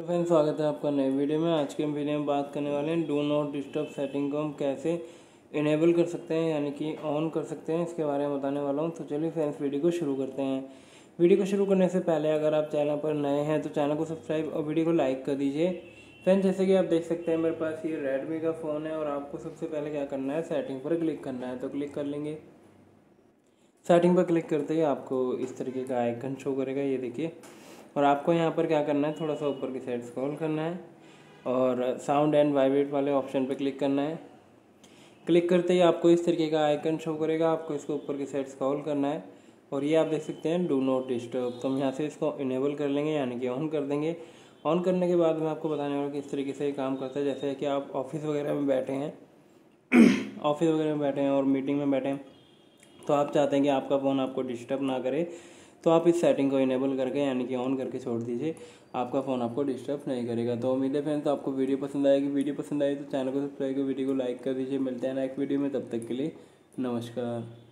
Friends, स्वागत है आपका नए वीडियो में। आज के वीडियो में बात करने वाले हैं डू नॉट डिस्टर्ब सेटिंग को हम कैसे इनेबल कर सकते हैं, यानी कि ऑन कर सकते हैं, इसके बारे में बताने वाला हूँ। तो चलिए फ्रेंड्स, वीडियो को शुरू करते हैं। वीडियो को शुरू करने से पहले अगर आप चैनल पर नए हैं तो चैनल को सब्सक्राइब और वीडियो को लाइक कर दीजिए। फ्रेंड्स, जैसे कि आप देख सकते हैं, मेरे पास ये रेडमी का फ़ोन है और आपको सबसे पहले क्या करना है सेटिंग पर क्लिक करना है। तो क्लिक कर लेंगे। सेटिंग पर क्लिक करते ही आपको इस तरीके का आइकन शो करेगा, ये देखिए। और आपको यहाँ पर क्या करना है? थोड़ा सा ऊपर की साइड स्क्रॉल करना है और साउंड एंड वाइब्रेट वाले ऑप्शन पर क्लिक करना है। क्लिक करते ही आपको इस तरीके का आइकन शो करेगा। आपको इसको ऊपर की साइड स्क्रॉल करना है और ये आप देख सकते हैं डू नॉट डिस्टर्ब तो हम यहाँ से इसको इनेबल कर लेंगे, यानी कि ऑन कर देंगे। ऑन करने के बाद मैं आपको बताने वाला कि इस तरीके से ये काम करता है। जैसे कि आप ऑफ़िस वगैरह में बैठे हैं ऑफ़िस वगैरह में बैठे हैं और मीटिंग में बैठे हैं तो आप चाहते हैं कि आपका फ़ोन आपको डिस्टर्ब ना करे। तो आप इस सेटिंग को इनेबल करके, यानी कि ऑन करके छोड़ दीजिए। आपका फ़ोन आपको डिस्टर्ब नहीं करेगा। तो उम्मीद है फ्रेंड्स आपको वीडियो पसंद आएगी। वीडियो पसंद आई तो चैनल को सब्सक्राइब कर वीडियो को लाइक कर दीजिए। मिलते हैं नेक्स्ट वीडियो में, तब तक के लिए नमस्कार।